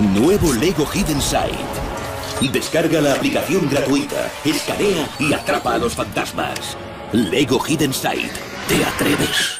Nuevo Lego Hidden Side. Descarga la aplicación gratuita, escanea y atrapa a los fantasmas. Lego Hidden Side. ¿Te atreves?